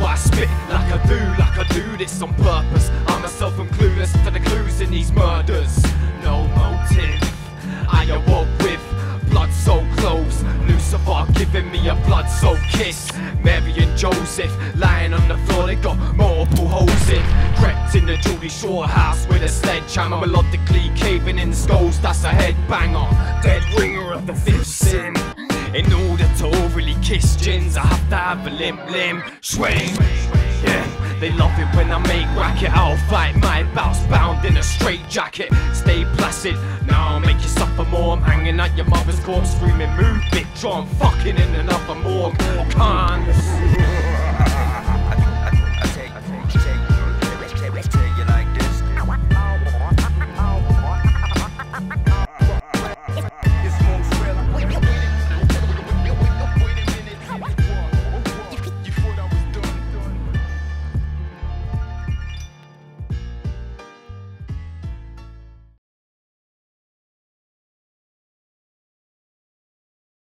why I spit like I do, like I do this on purpose. I'm myself am clueless to the clues in these murders. No motive. I awoke with blood so close. Lucifer giving me a blood soaked kiss. Mary and Joseph lying on the floor, they got multiple holes in. Crept in the Geordie Shore house with a sledgehammer, melodically caving in skulls. That's a headbanger, dead ringer of the fifth kiss gins, I have to have a limp limb swing. Yeah, they love it when I make racket. I'll fight my bounce bound in a straight jacket. Stay placid, now I'll make you suffer more. I'm hanging at your mother's corpse, screaming, move, bitch, I'm fucking in another morgue. Can't.